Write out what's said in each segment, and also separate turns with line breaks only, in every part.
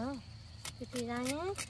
Đó, từ từ ra nhé.
Chị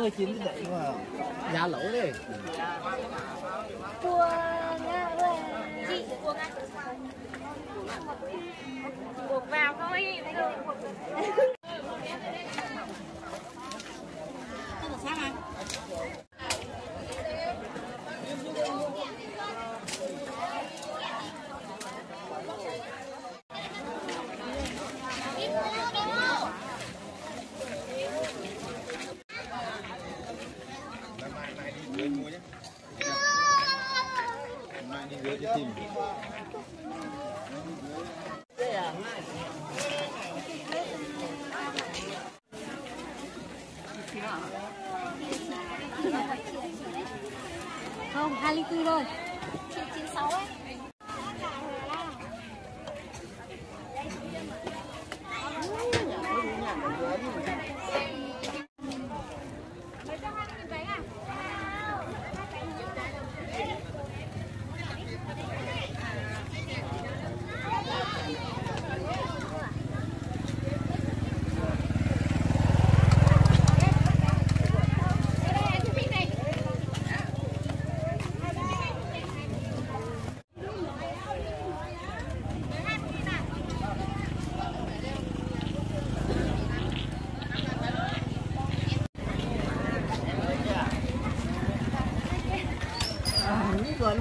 Yıllık geldi de.
Không, 24 thôi. Chị 96 ấy.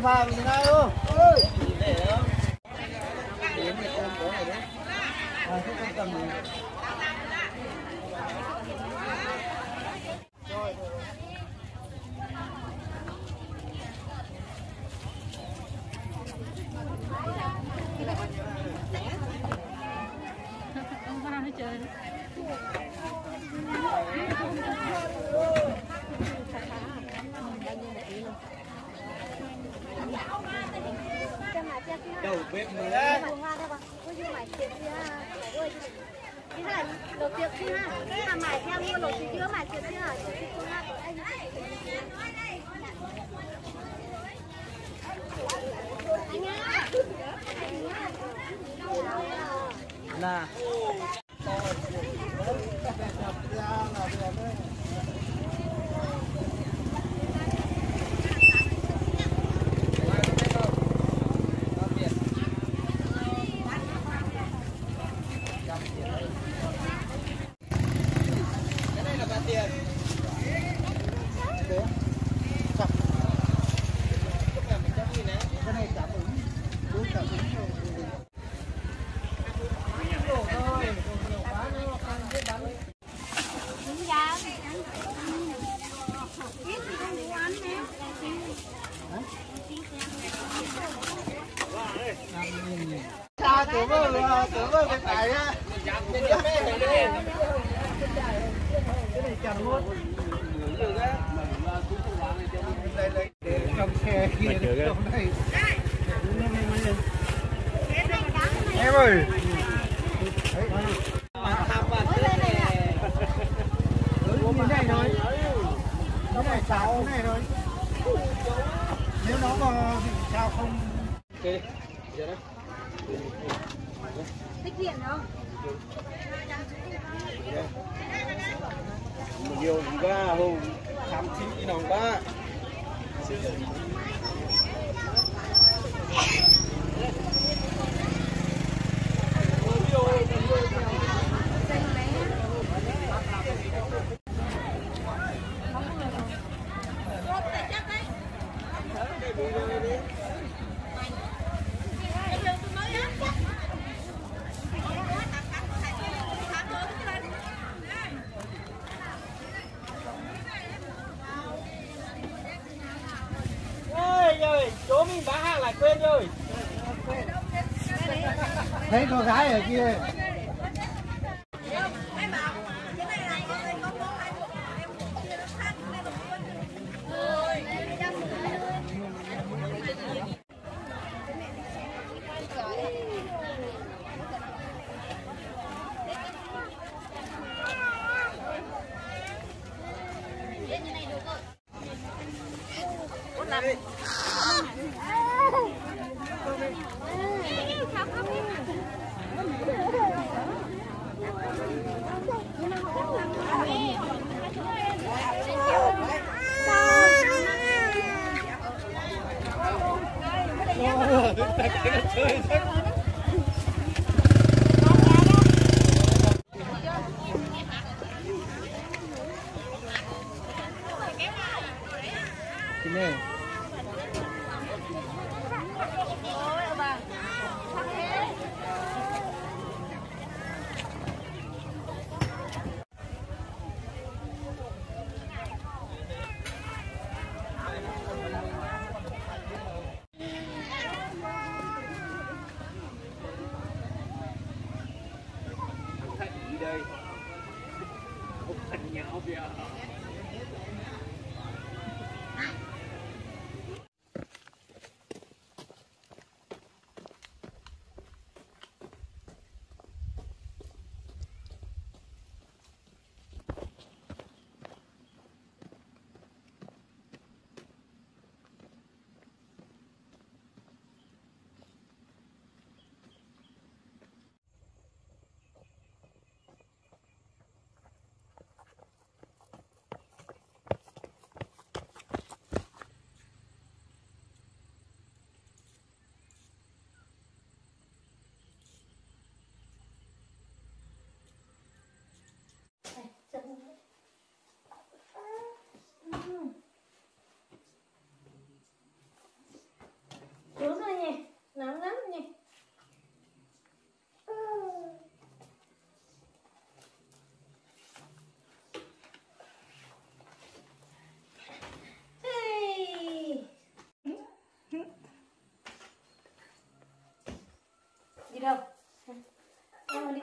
Vamos, vamos. Thấy.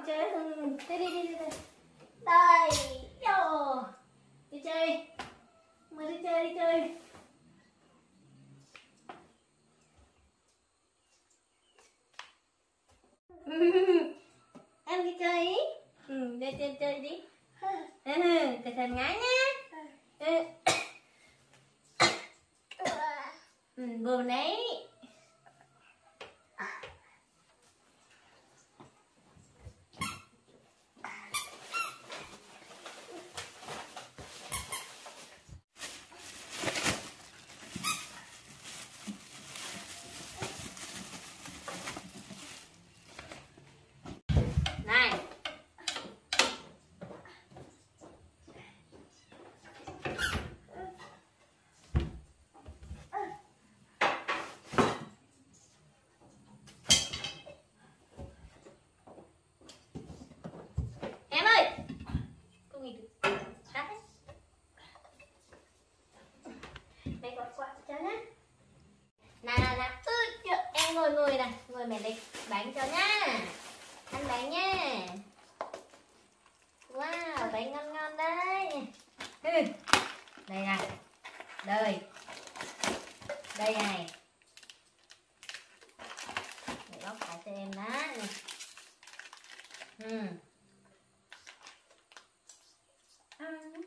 Em mà đi chơi. Ừ. Đi đi đi đi. đi. Đây, yo. Đi chơi. Mà đi chơi đi chơi. em đi chơi ý ừ, đi chơi chơi đi ừ, cẩn thận ngã nha ừ. ừ, buồn đấy này em ơi cô nghỉ được Tắt đấy mẹ gọi quạt cho nhá. Nào nào nào ừ, chưa. em ngồi ngồi này ngồi mẹ lấy bánh cho nhá. Ăn bánh nhá. Wow bánh ngon ngon đấy. Đây này đây đây này để bóc phải cho em đó nè ừ. Ăn.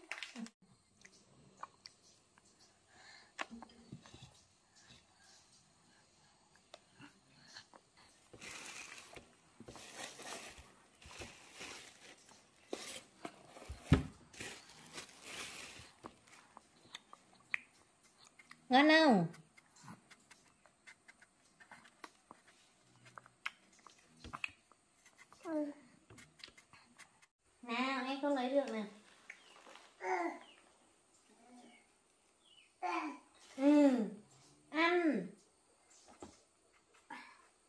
ngon không nào em không lấy được nè. Ừ ăn.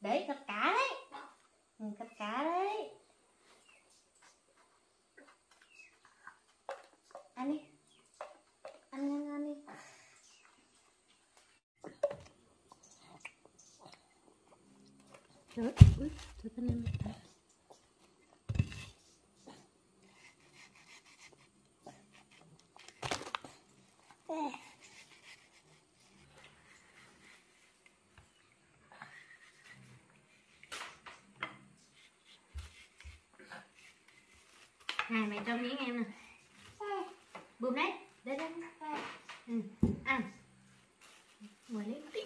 Đấy cặp cá đấy. Ừ, cặp cá đấy. Ăn đi. Ăn ăn ăn đi. Trời ơi, trời ơi, cho miếng em nè. Bùm đấy. Đây đây ăn ngồi ừ. à. lấy tí.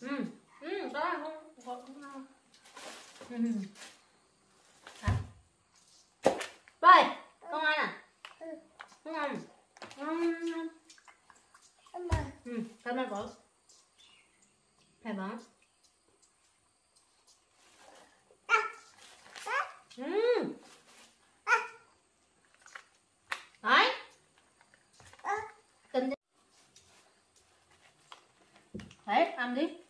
Ừ. Ừ có ăn không có không ngon. Ừ. Hả? rồi không ăn à? Ừ. Không ăn ừ. cảm ơn cậu đấy ăn đi.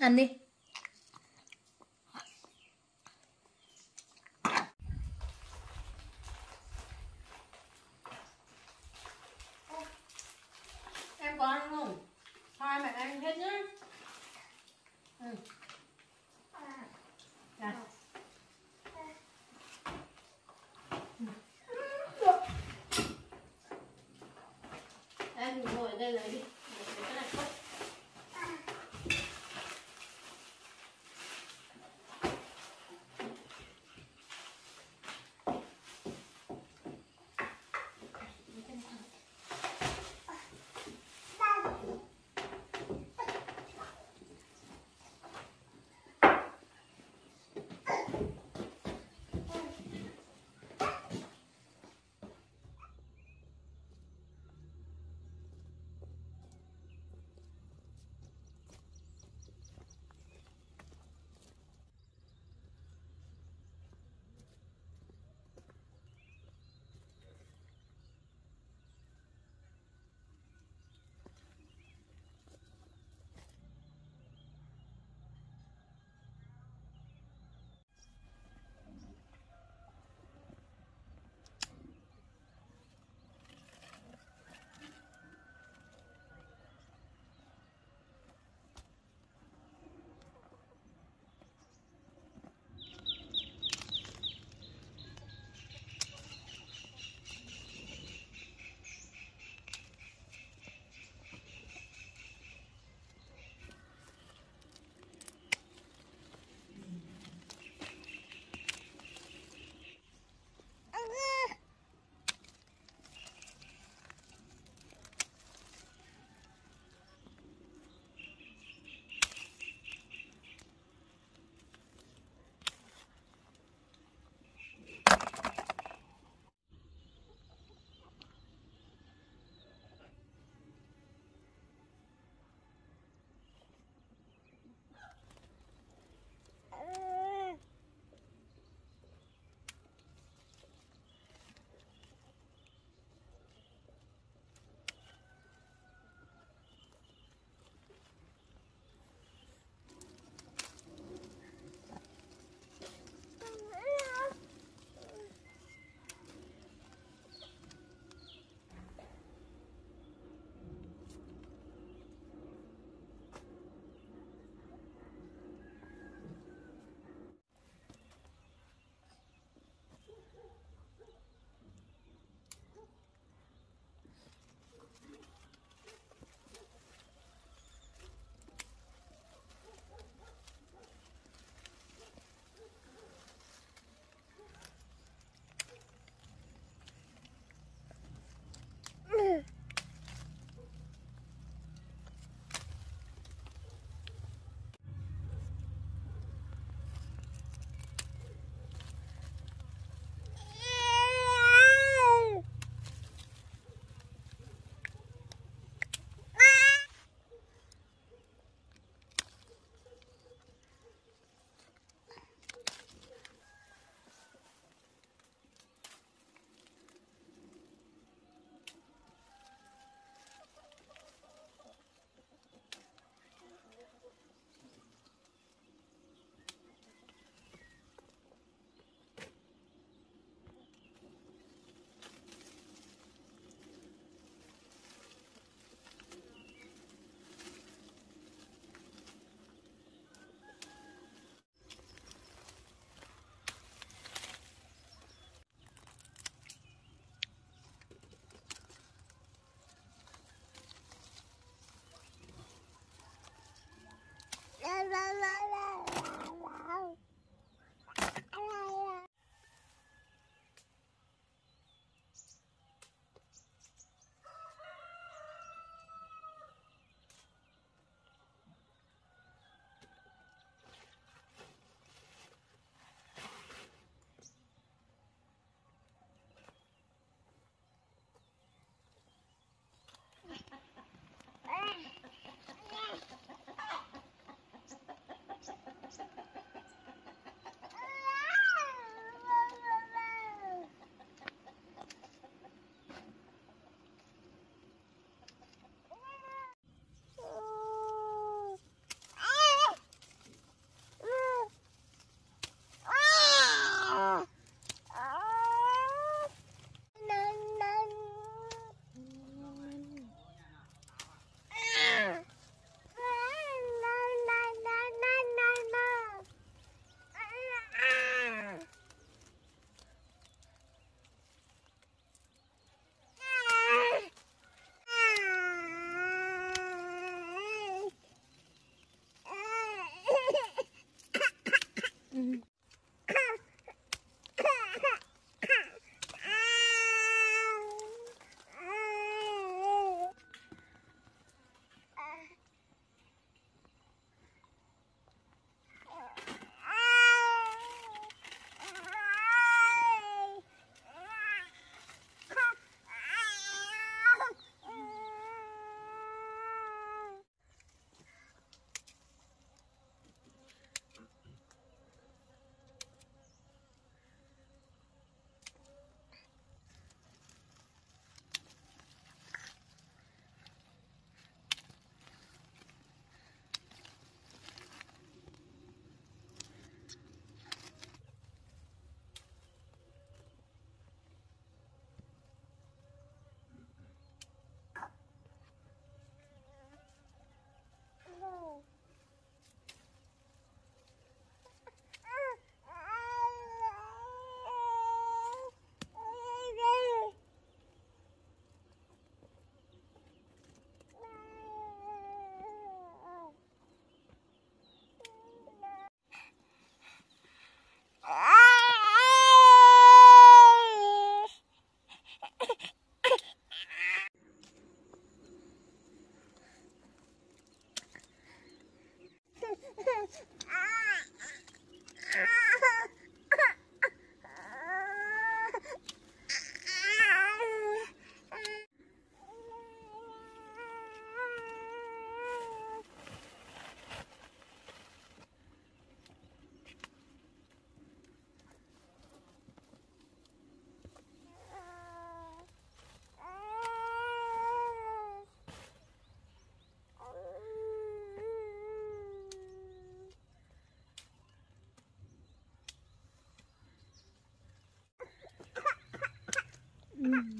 ăn đi. Em có ăn không? Hai mẹ ăn hết nhá. Ừ. ừ. Em ngồi đây lấy đi.
嗯。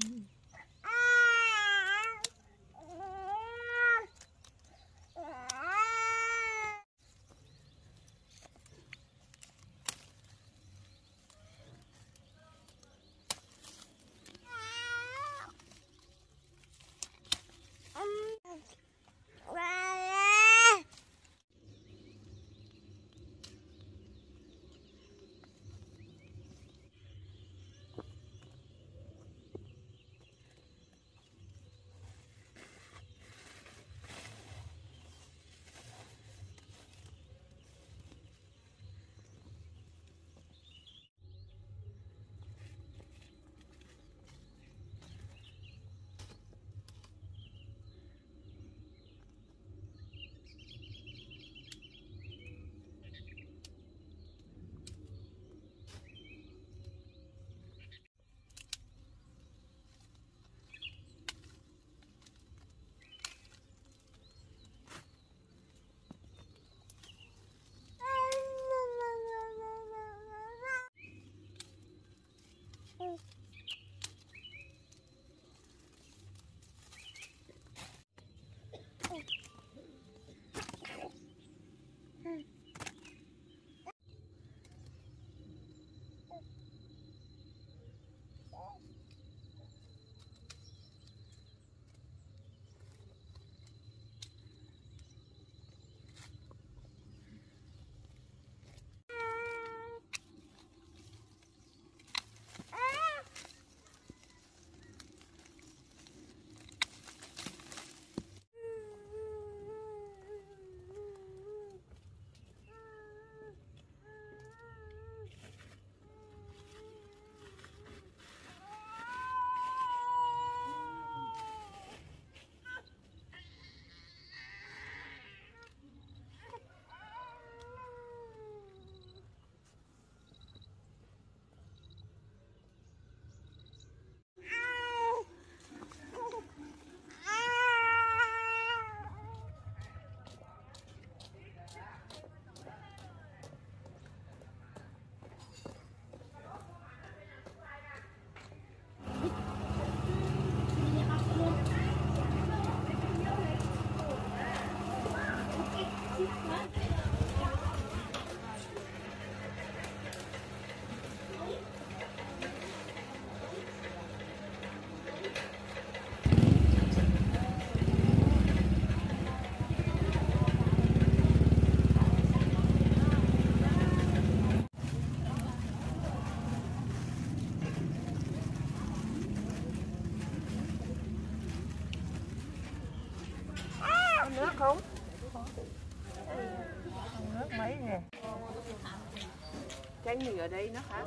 Chanh ở đây nó khác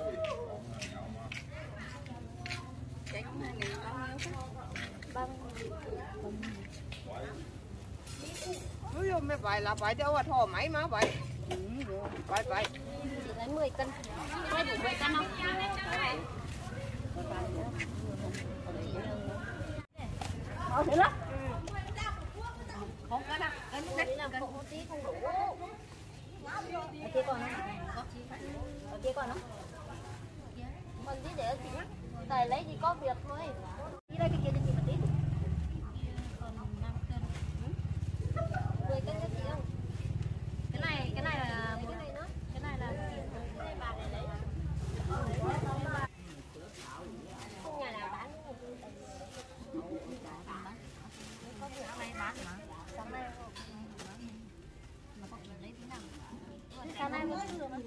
Ui dồi, mày phải là phải đâu à thò máy má vậy Phải phải
lấy 10 cân. Đây đủ 10 cân không? Ờ, thế lắm. Không có đâu. Cái lúc đấy là tí không đủ. Ở còn không? Ở kia còn không? Còn tí để chị nhắc. Tài lấy gì có việc thôi. Đi đây cái kia cho chị một tí. Còn 5 cân. 10 cân cho chị không? Cái này, cái này là cái này nữa. Cái này là cái này bà để lấy. Không nhà nào bán có bữa nay bán mà sáng nay mà có lấy tí nào sáng nay mới chưa mà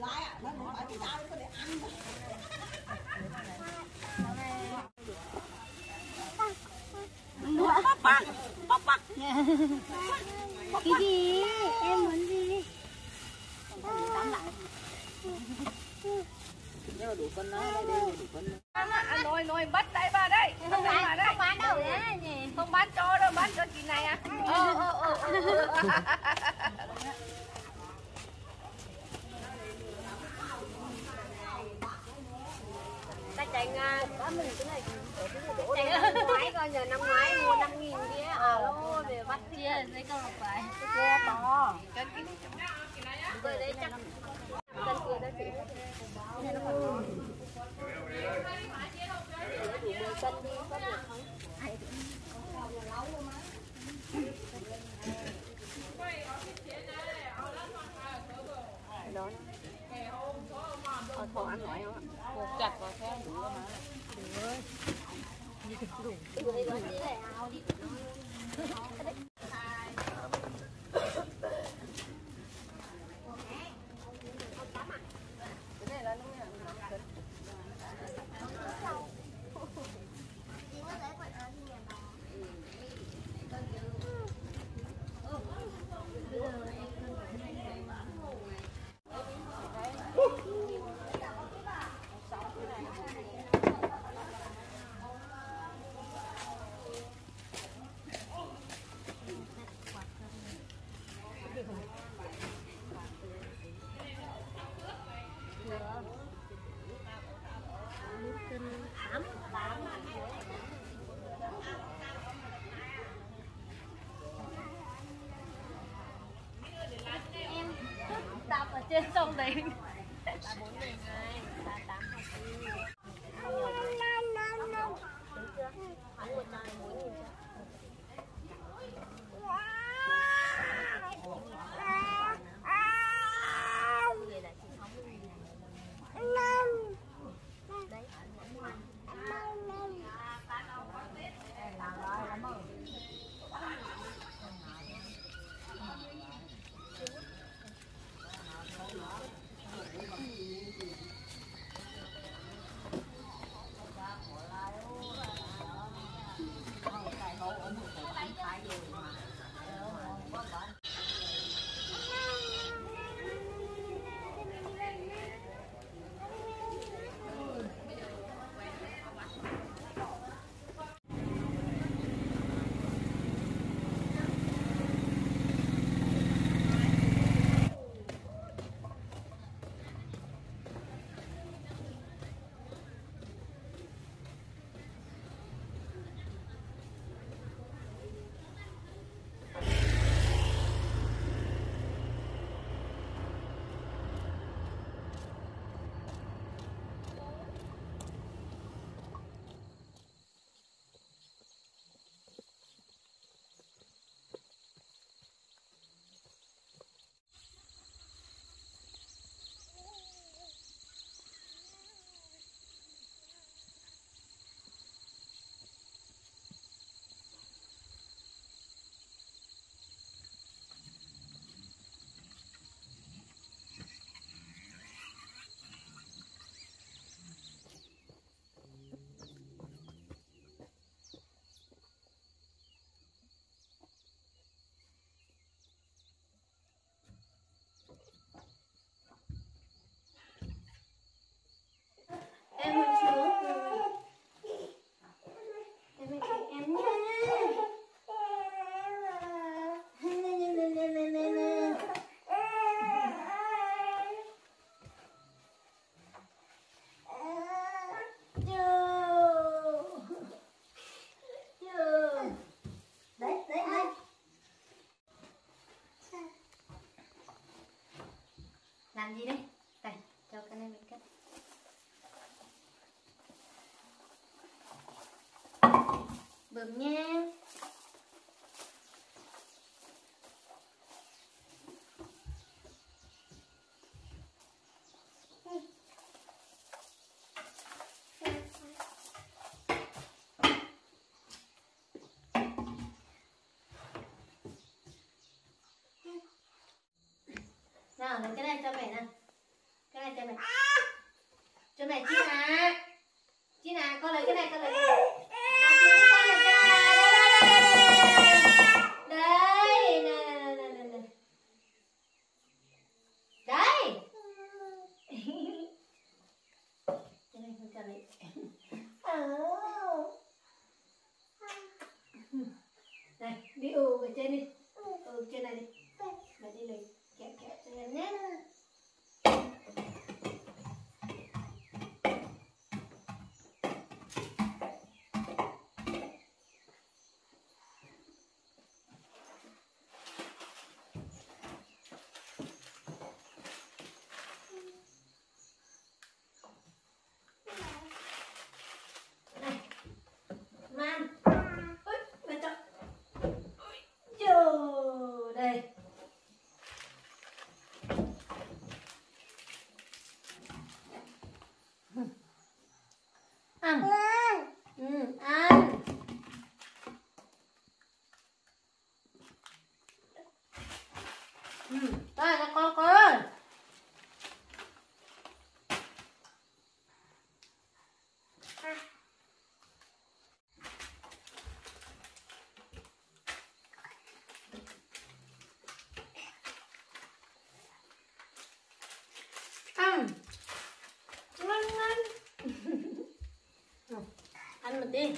cái gì? Em muốn gì? Tắm lại
À, nồi nồi bắt đây bà đây.
Không bán không bán đâu nhỉ
Không bán cho đâu, bán cho chị này à.
Ờ ờ ờ
ta chạy nga có mình cái này. Chạy năm ngoái coi giờ năm ngoái mua năm nghìn kia alo về bắt
chia giấy câu lọc phải
kia to. Rồi đấy chắc cân kia đó chị
làm gì đấy đây cho cái này mình cắt bơm nhé. cái này cho mẹ nè cái này cho mẹ. ăn. Ừ, ăn. Ừ, đây ừ, cho con. Ăn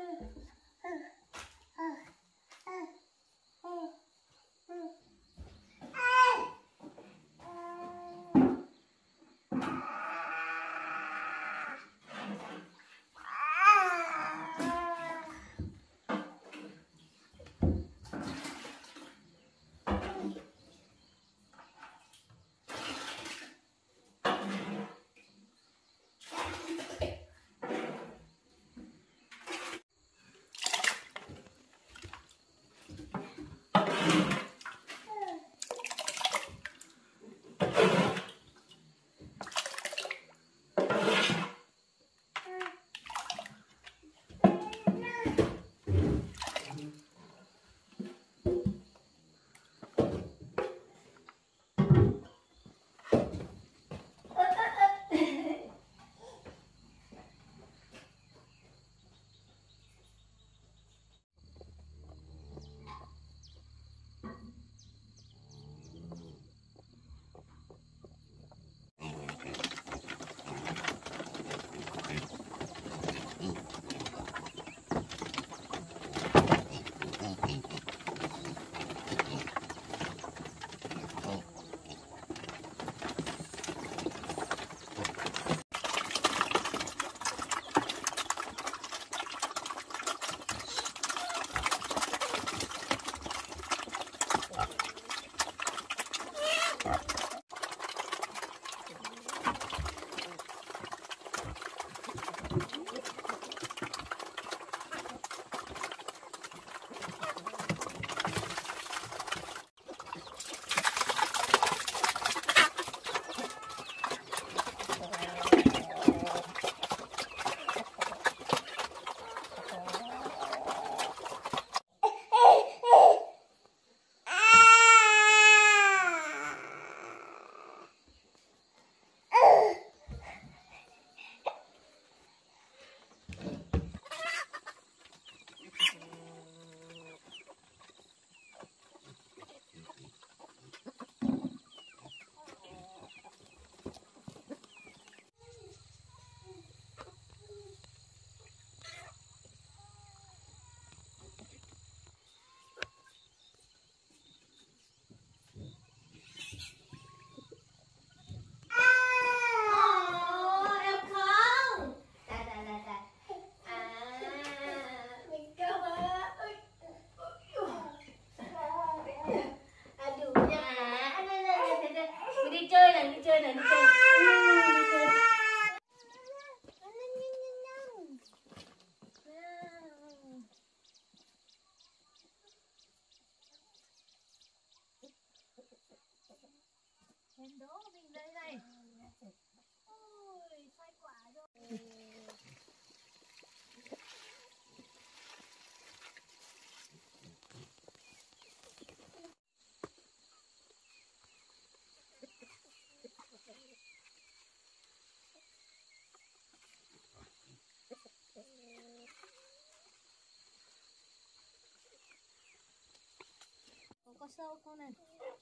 Yeah. Có có sâu không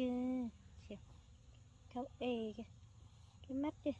Chưa? Chịu. Cậu ê e kìa. Cái mắt kìa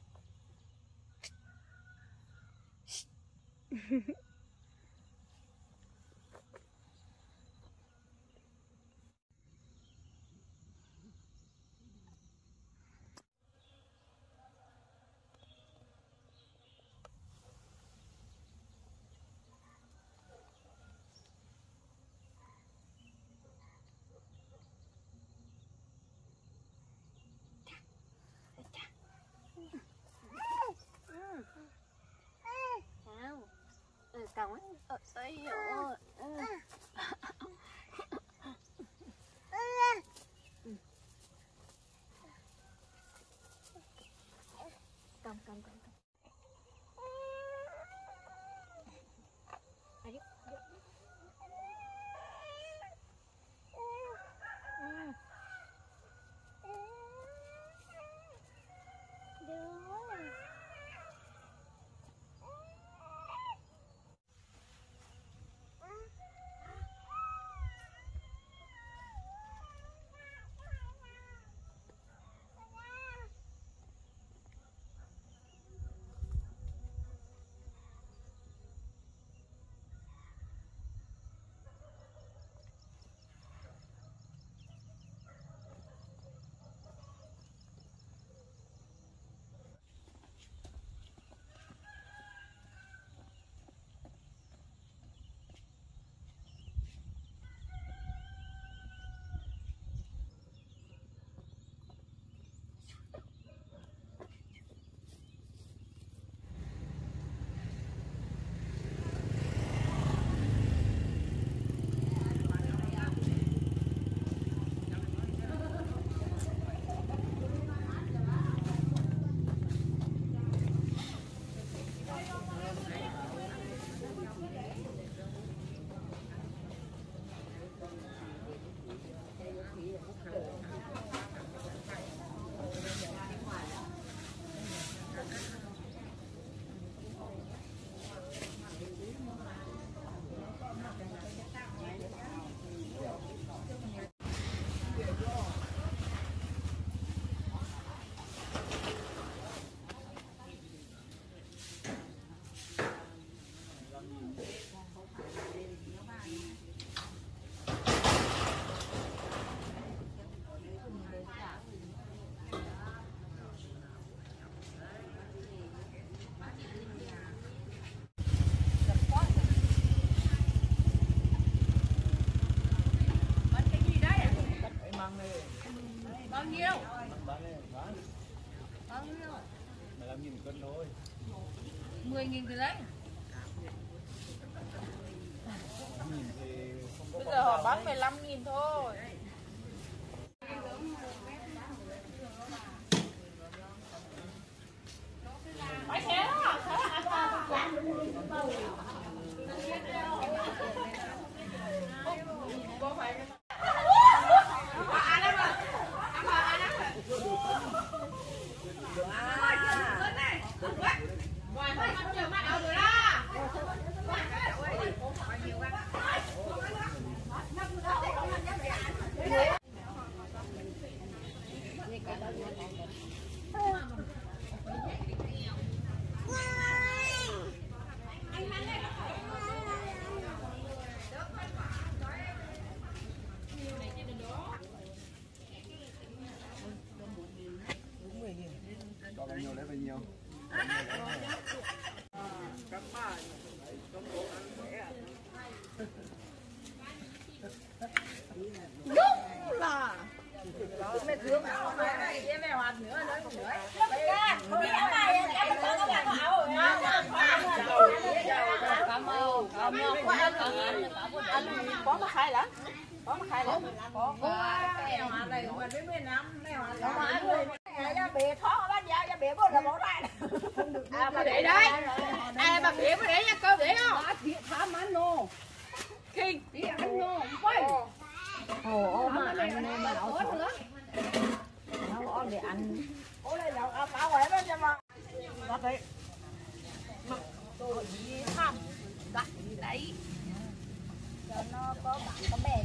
Sao? Ừ, còng ấy. Ờ, ơi dồi
10 nghìn thì lấy
nhìn thì không có
bây giờ họ bán 15 nghìn thôi Bánh thế đó, thế là
cho bao nhiêu lấy bao nhiêu
nữa ơn, cảm ơn, cảm ơn Anh có mà khai lắm Có mà khai lắm Có Mèo hả này mà đến miền Nam Mèo hả Có mà ăn
ra bể thoát bể bớt là bỏ ra
À mà để đấy. À mà bể mà để nha cơ để không
thám ăn nô?
Khi.
Đi ăn nô quay
Ồ, mà anh mà nó
nữa.
Nó để ăn
ôi này là áo ấy đó cho mà.
Bắt đấy Tôi gì thăm Đặt đấy.
Cho nó có bạn có bè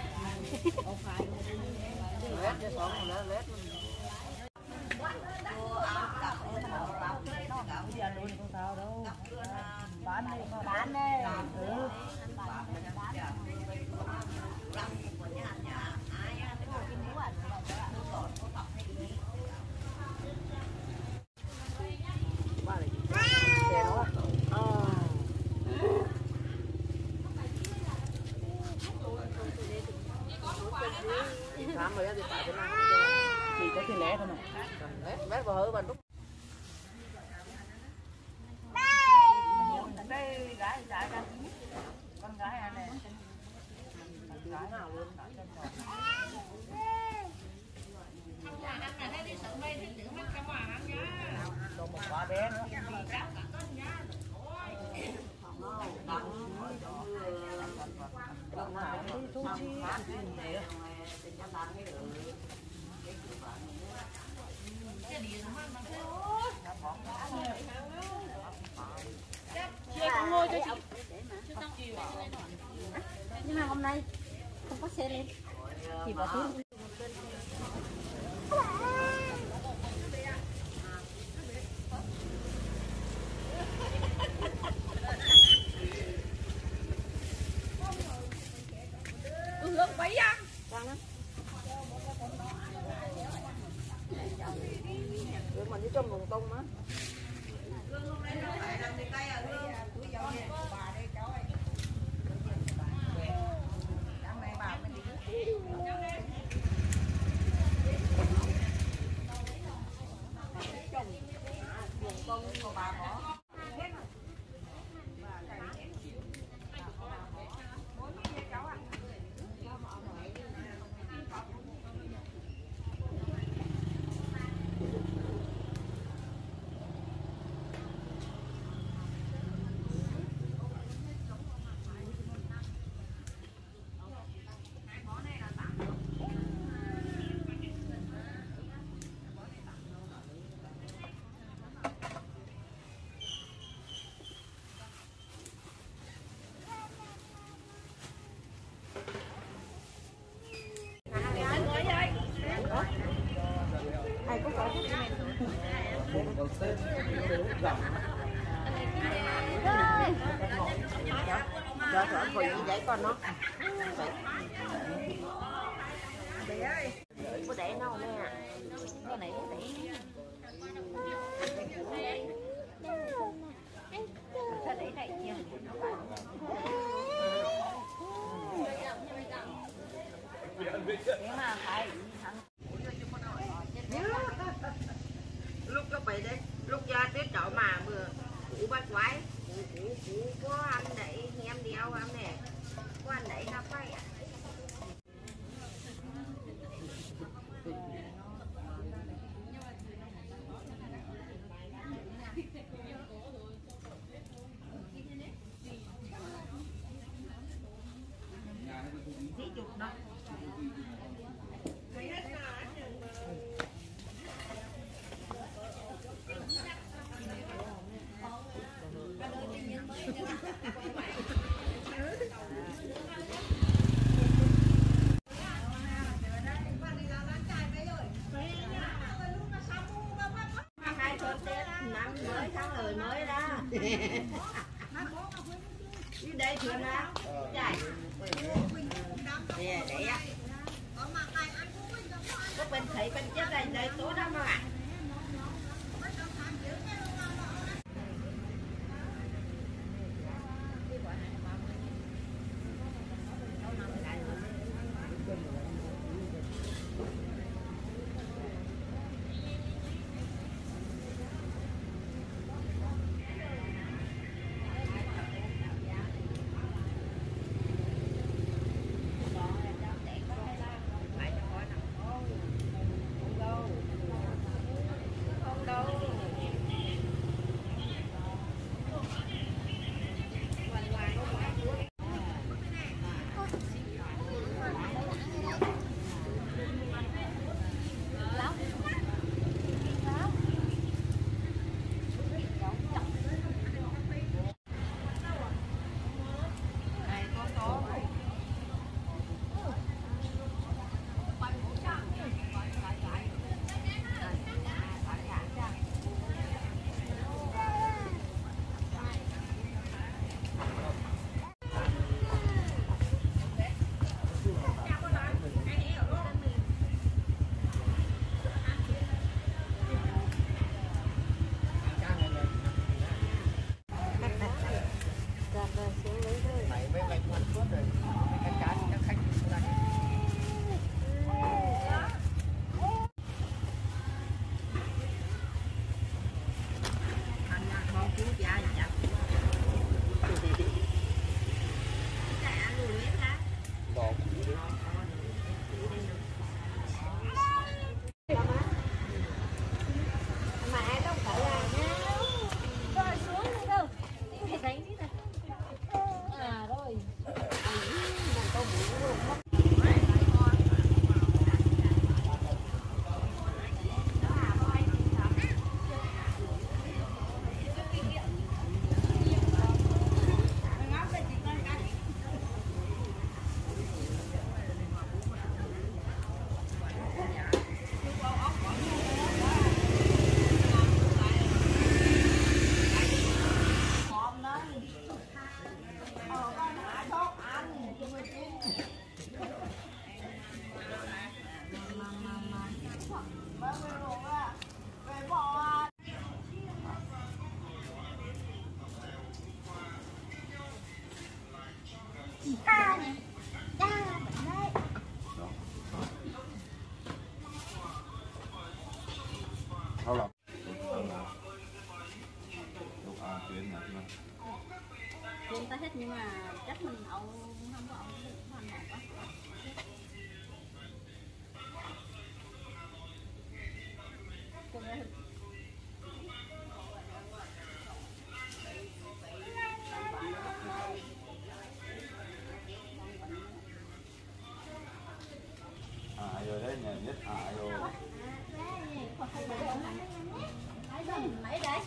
mấy đây,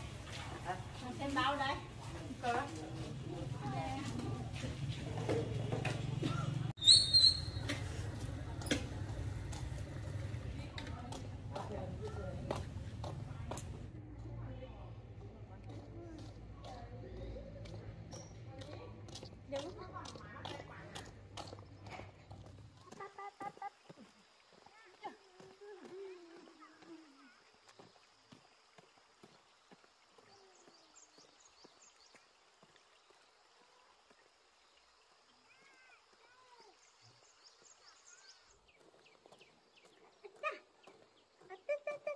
xem bao đây. Ha ha ha!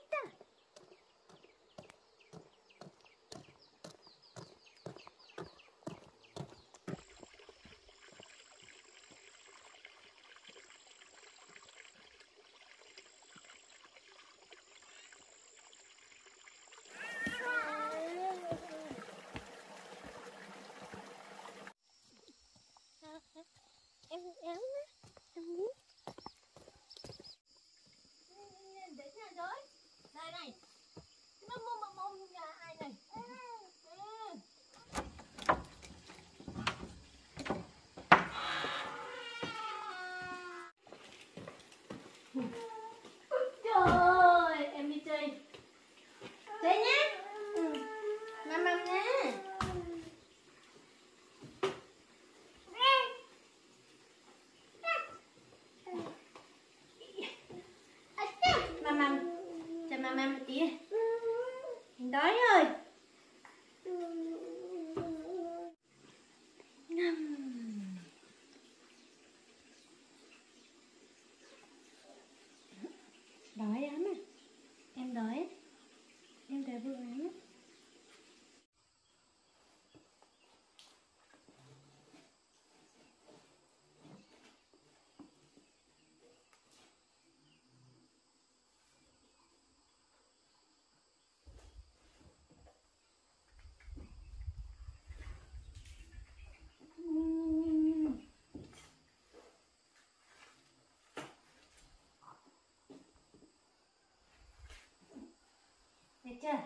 അച്ഛാ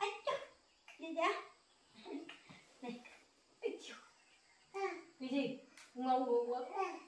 അച്ഛാ വിജയ Vijay ngông ngủ quá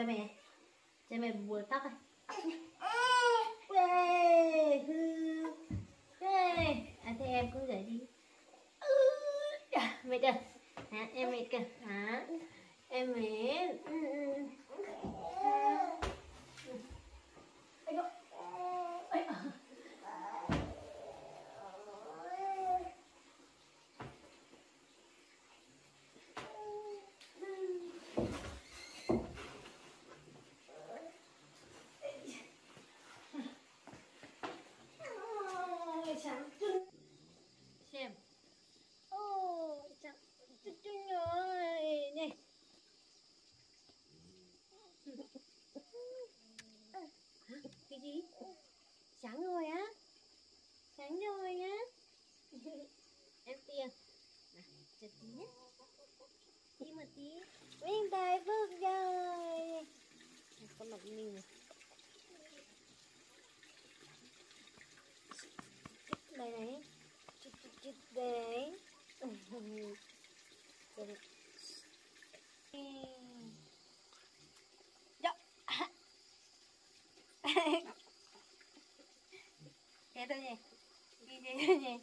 cho mẹ. Cho mẹ vừa tóc này. 이러더니 이제 이러니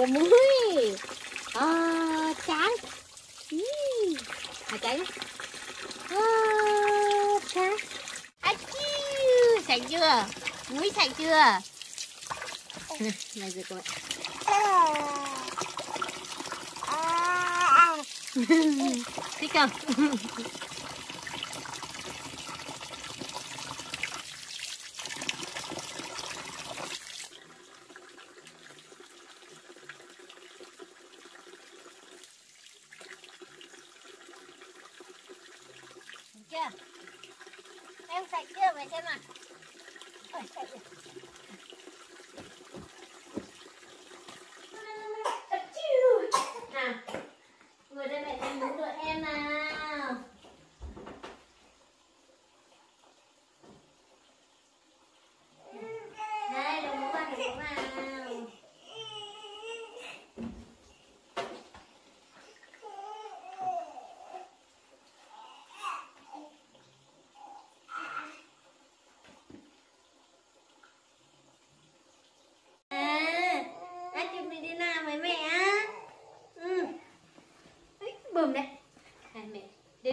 giờ muối. Ờ, à, trái à, trái à, ờ, trái à, chiu sạch chưa? Muối sạch chưa? Này rồi các bạn. Ờ. Thích không?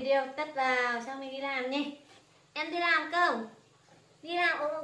video tắt vào, xong mình đi làm nhé. Em đi làm không? Đi làm ốm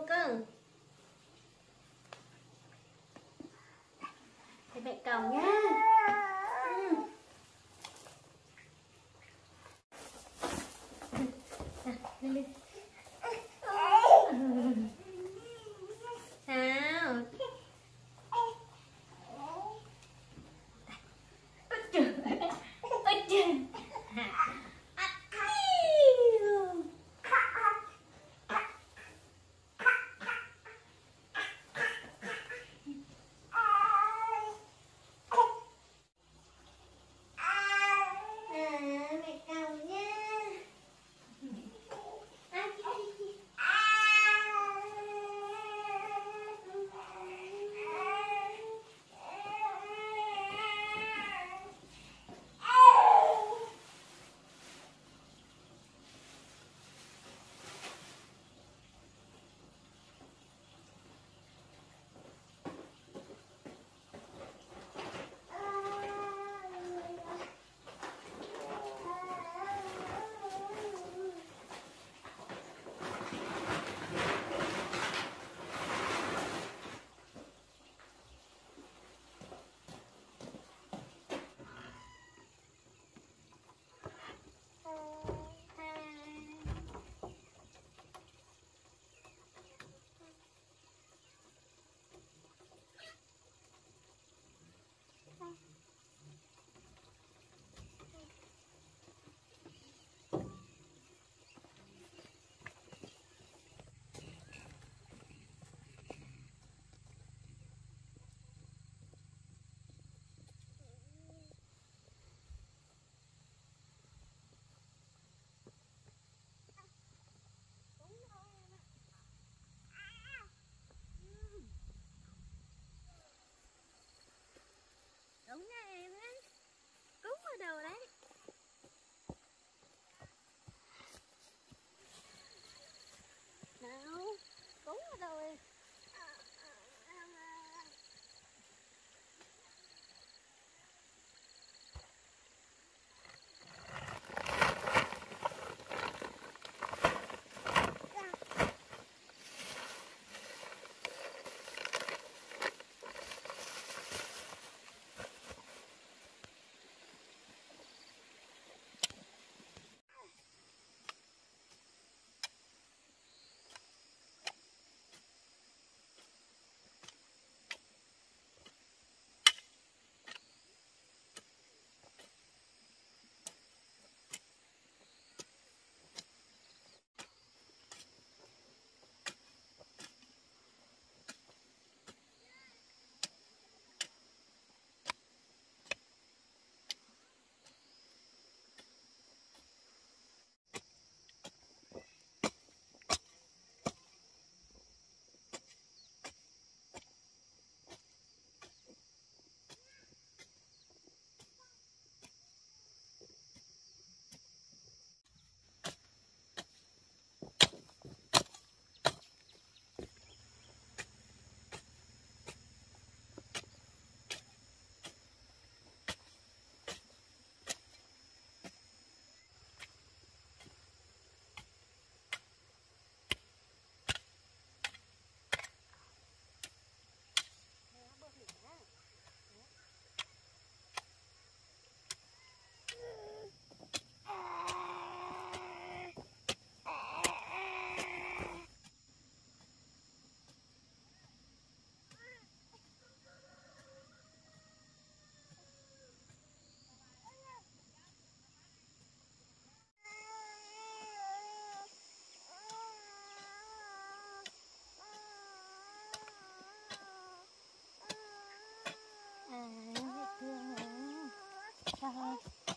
Ciao.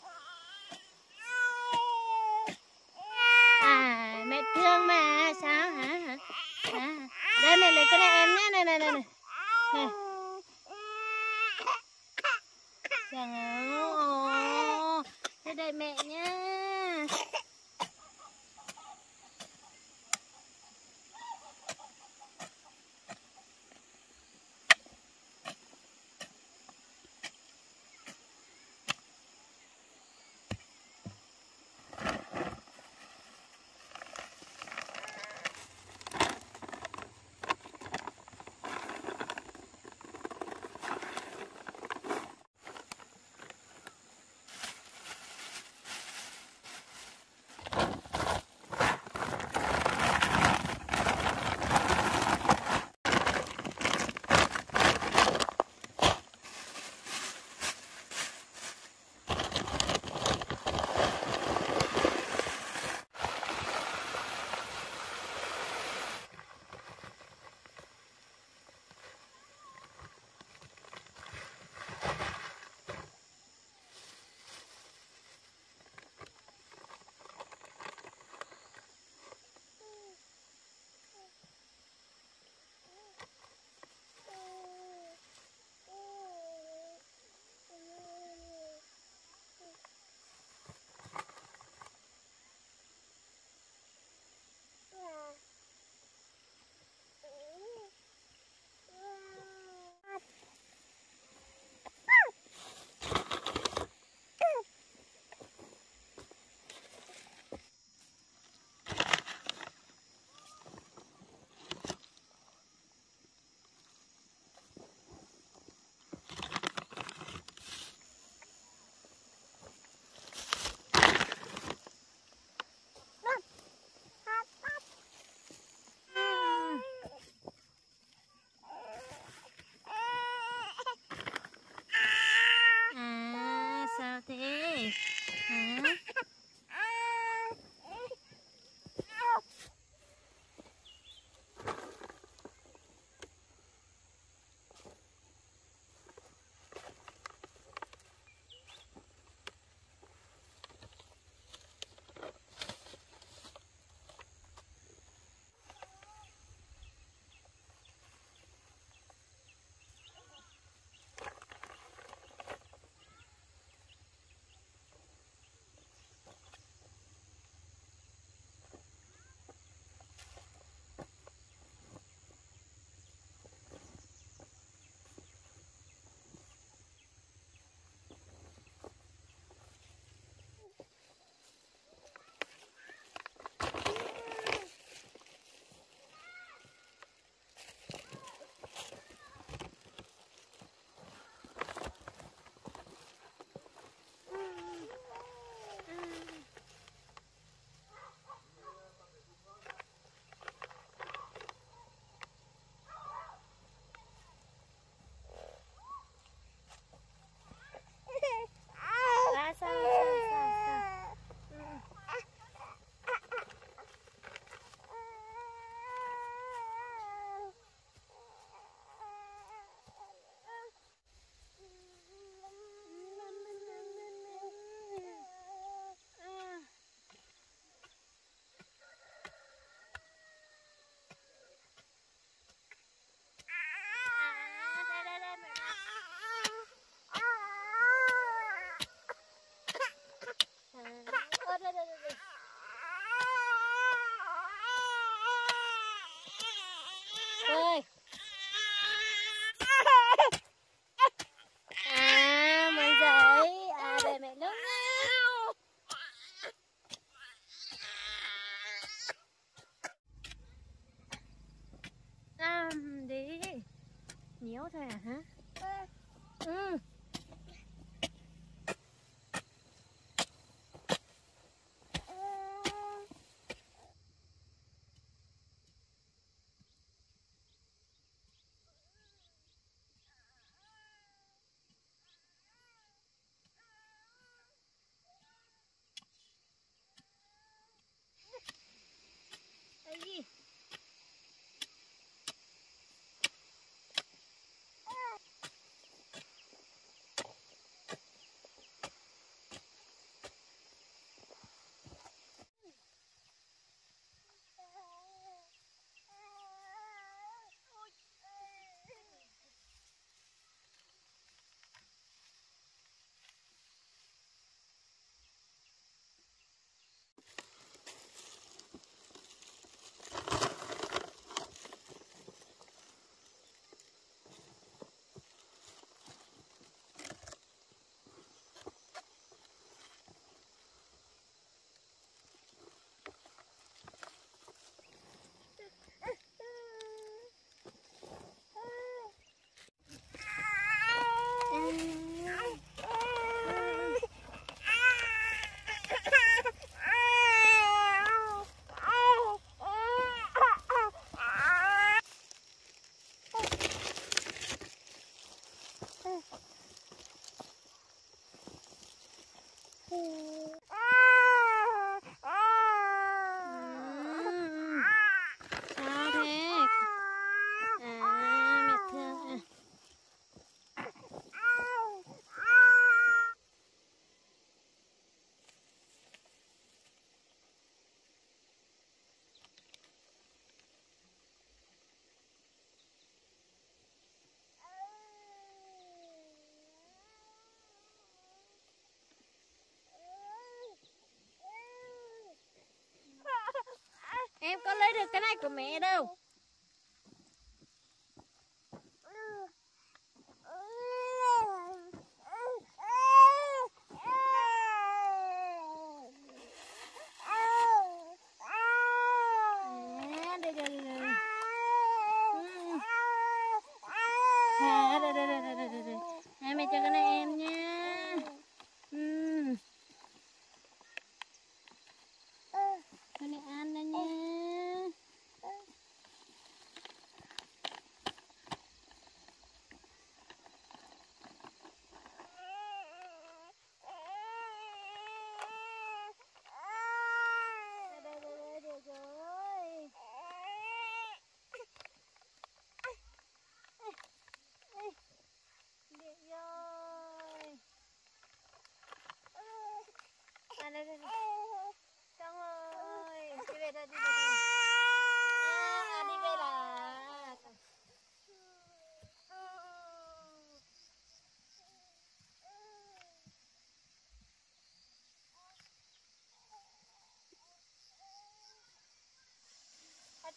Em có lấy được cái này của mẹ đâu.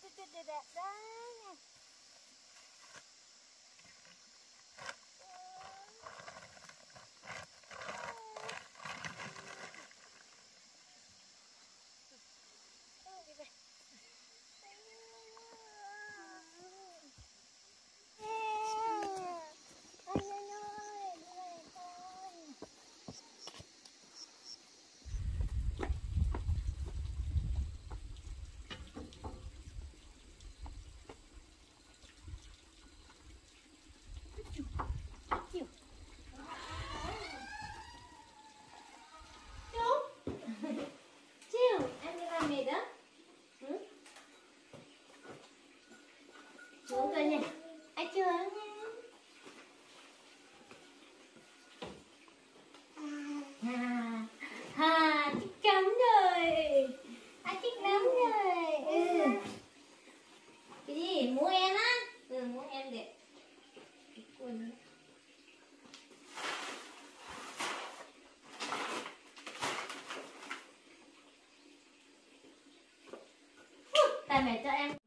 da da da da. chưa nhỉ? Ai chưa nhỉ? À, à, thích lắm rồi. À, thích lắm rồi. Ừ. Cái gì? Mua em á? Ừ, mua em để. Cái quần nữa. mẹ cho em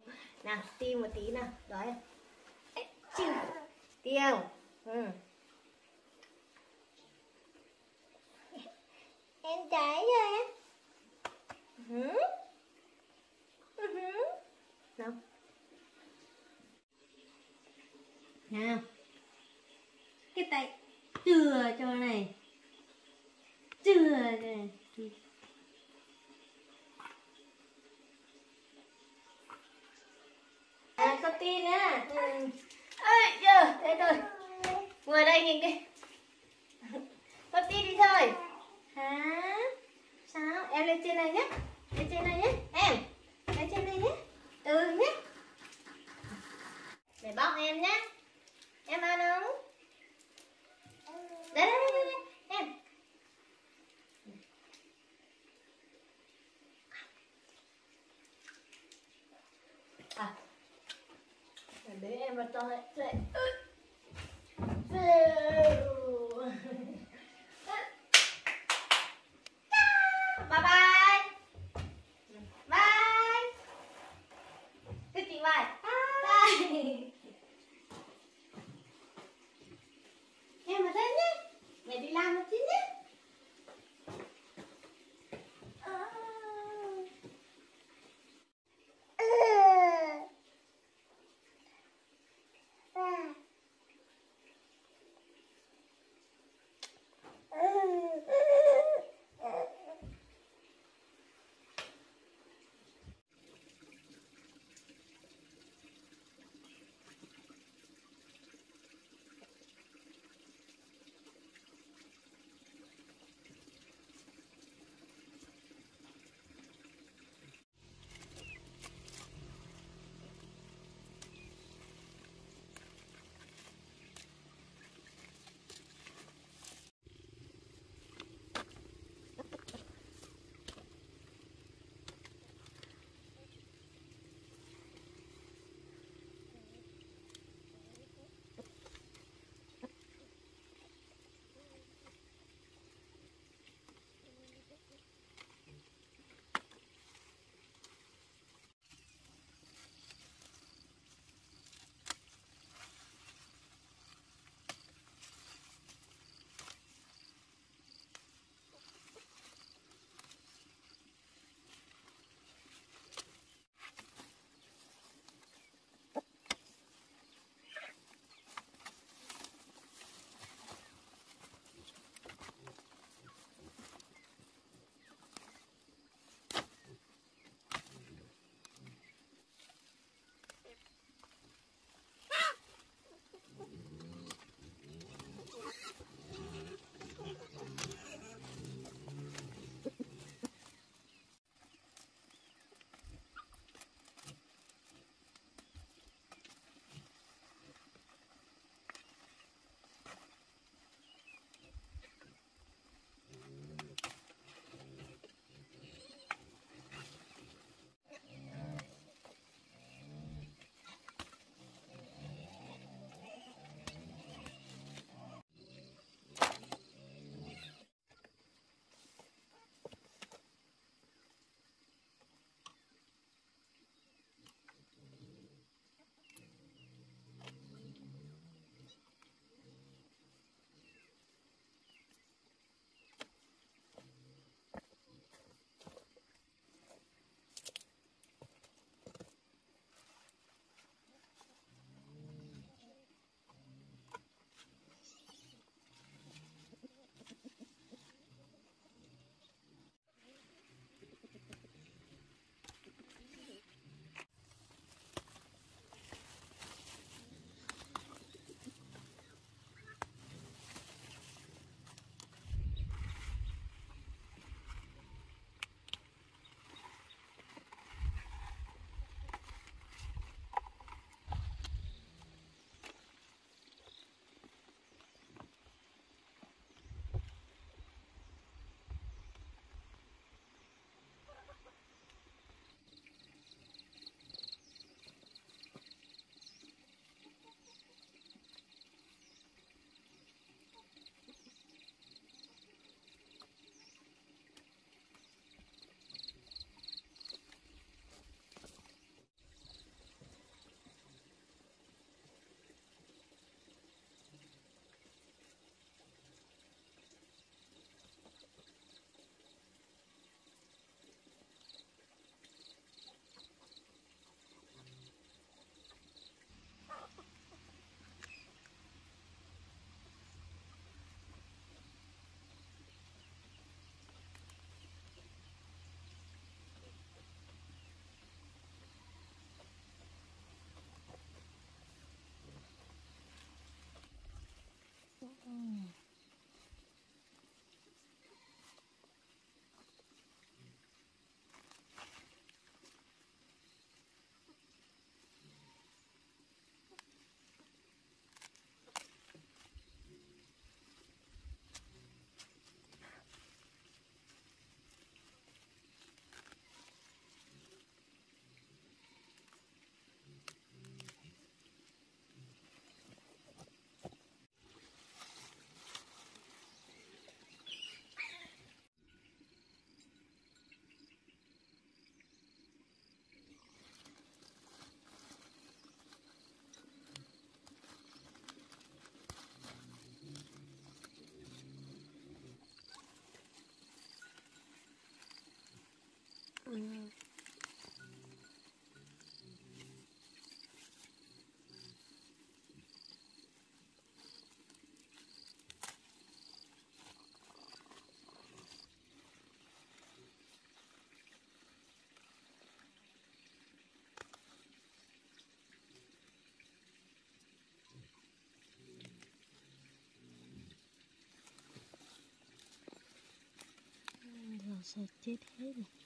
im một tí nào. Đấy. Chịu. Tiêu. Ừ. em cháy rồi em ừ. Ừ. nào. Nào. Cái tay chừa cho này. Mm. Ừ. sẽ chết hết rồi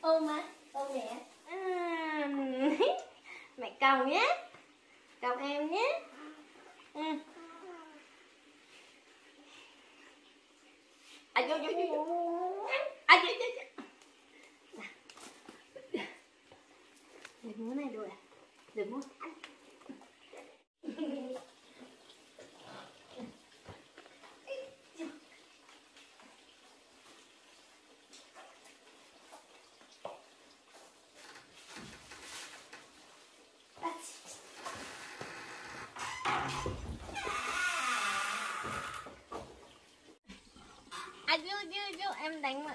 ôm mẹ ôm mẹ. À, mẹ cầu nhé. À, du, du, du, em đánh mọi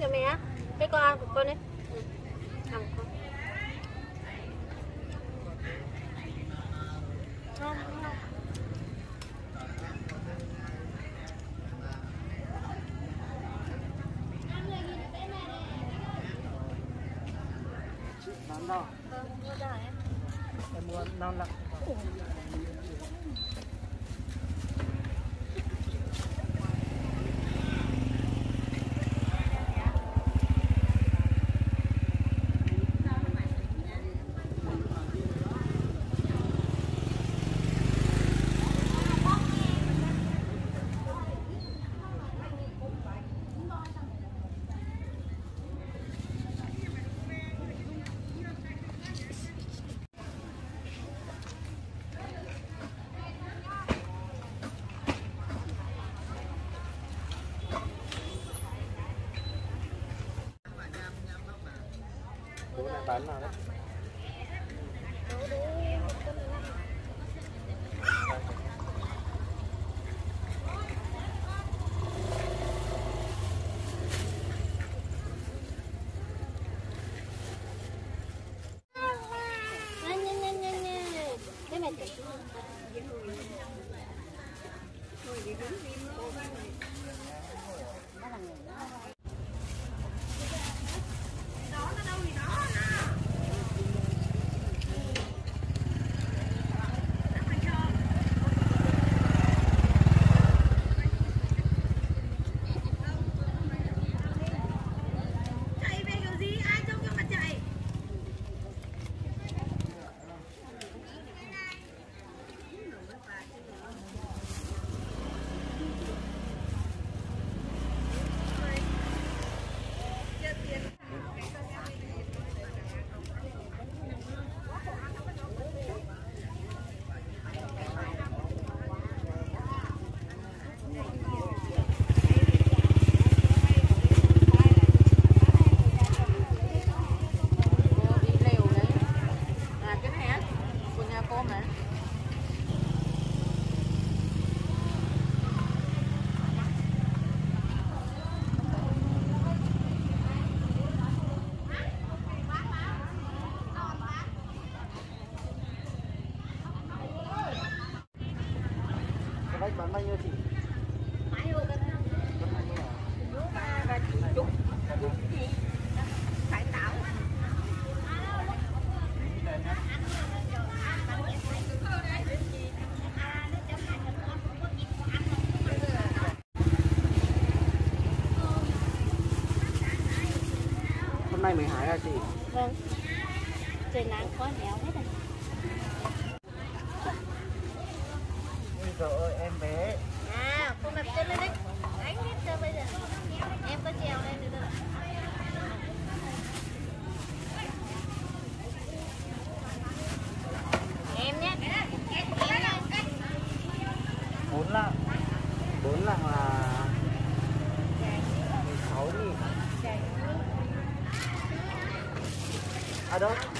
cho mẹ. Cái con của con ấy nada.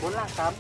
bốn lạng tám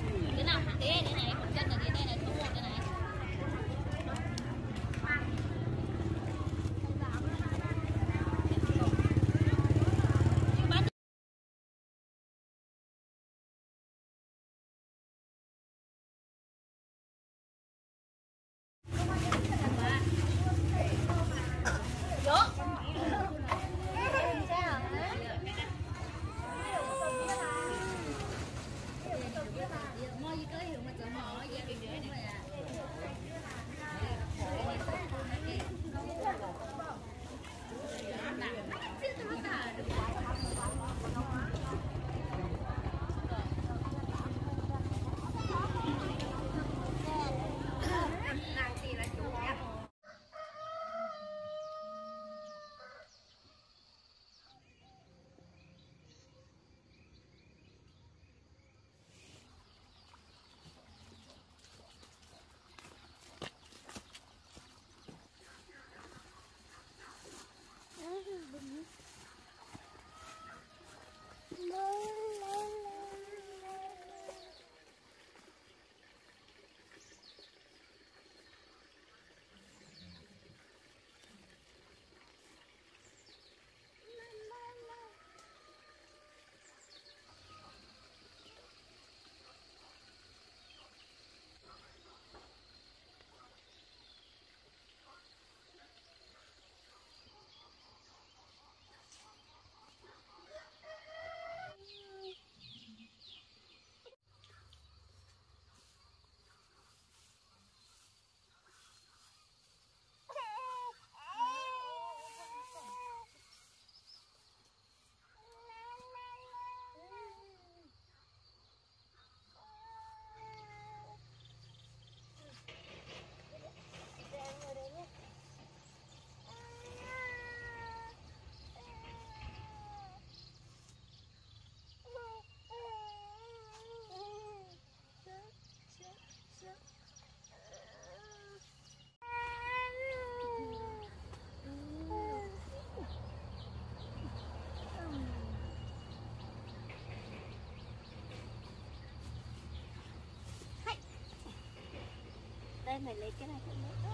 em phải lấy cái này cũng được.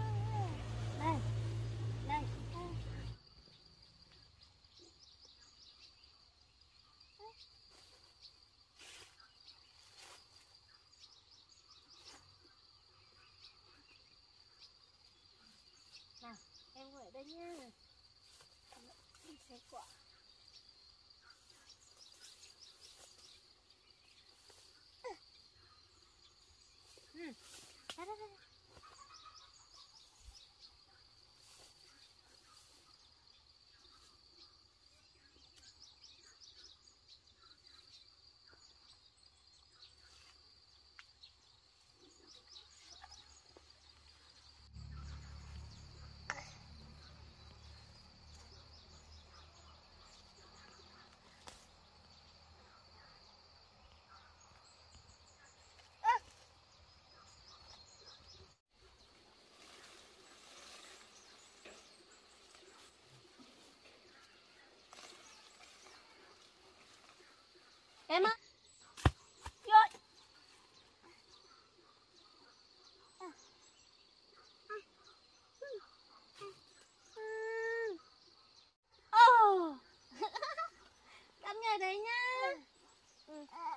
Đây đây nào, em ngồi đây nha. Đi quả Em á. Rồi Cắn người đấy nhá ừ. ừ.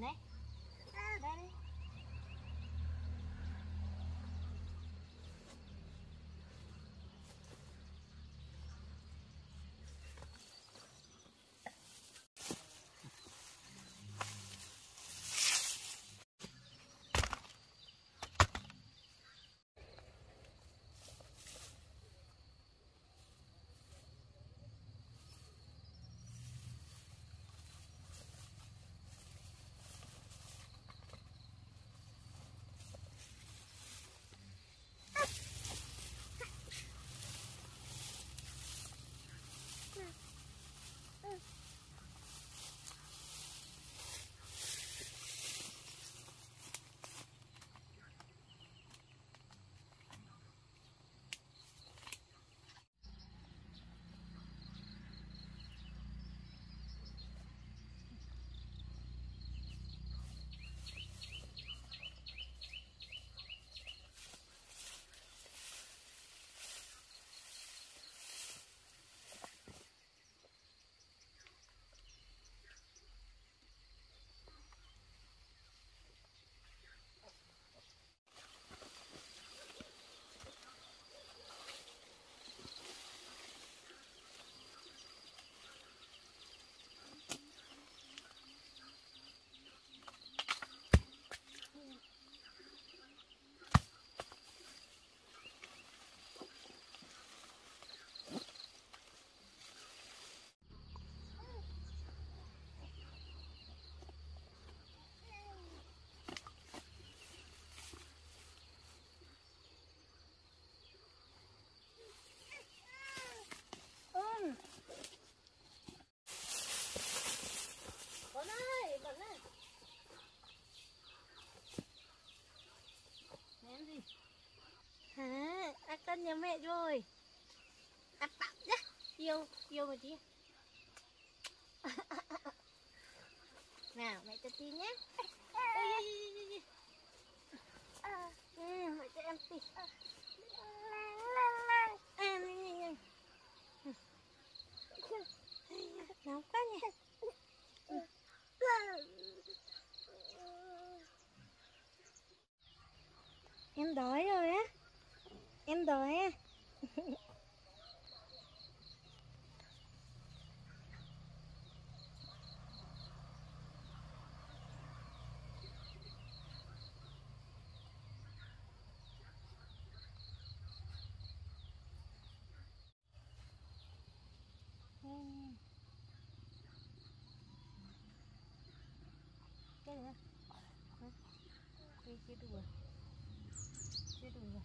này nhà mẹ rồi. Ăn tạm nhá. Yêu, yêu một tí. Nào, mẹ cho tí nhé. Ôi, ôi, ôi, ôi, ôi. Ừ, mẹ cho em tí. À, nhanh, nhanh, nhanh. Nóng quá nhỉ? Em đói rồi á Em đói á Cái gì nữa? Hả? Cái chưa đủ rồi chưa đủ rồi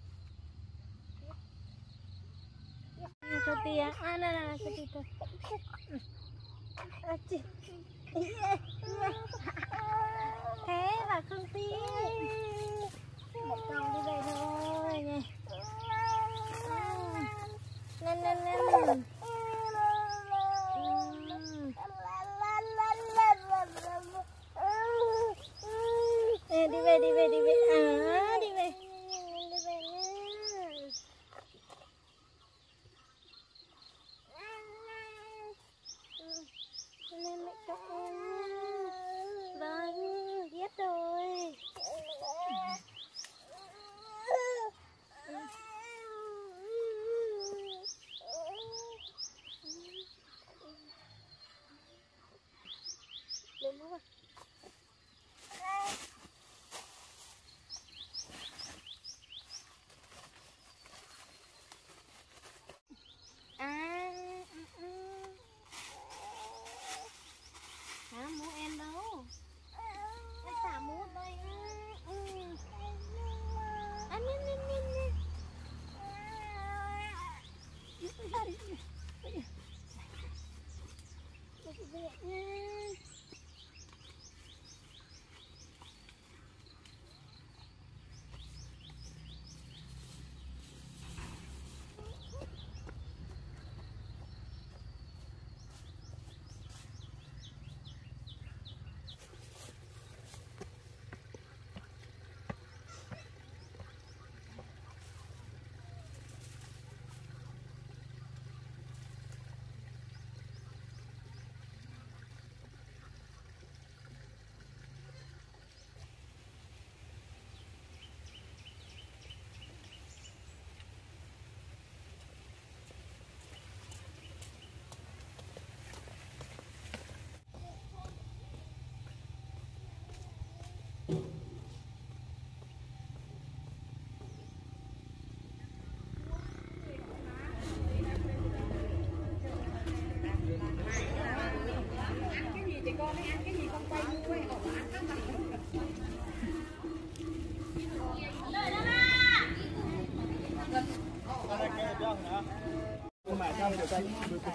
cho tia à nè nè cho tia à chị thế là không tia con đi về thôi nè lên lên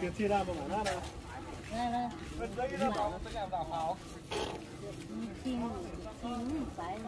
tiền chia ra nát này.
Đây, đây.
Bên bảo nó sẽ làm đảo pháo.
Xin, xin phải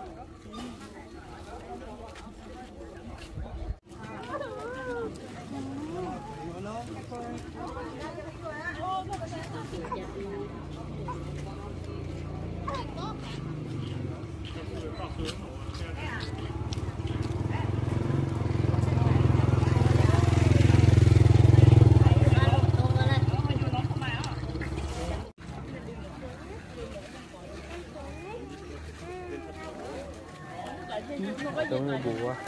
Đúng như